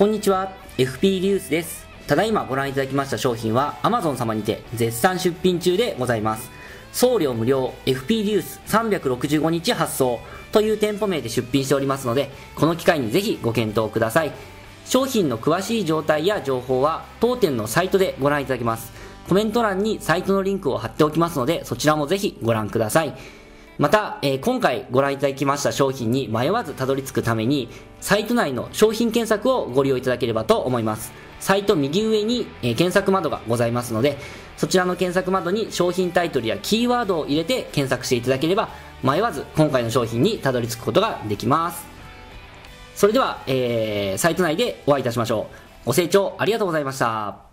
こんにちは。FP リュースです。ただいまご覧いただきました商品は Amazon 様にて絶賛出品中でございます。送料無料 FP リュース365日発送という店舗名で出品しておりますのでこの機会にぜひご検討ください。商品の詳しい状態や情報は当店のサイトでご覧いただけます。コメント欄にサイトのリンクを貼っておきますのでそちらもぜひご覧ください。また、えー、今回ご覧いただきました商品に迷わずたどり着くために、サイト内の商品検索をご利用いただければと思います。サイト右上に、えー、検索窓がございますので、そちらの検索窓に商品タイトルやキーワードを入れて検索していただければ、迷わず今回の商品にたどり着くことができます。それでは、えー、サイト内でお会いいたしましょう。ご清聴ありがとうございました。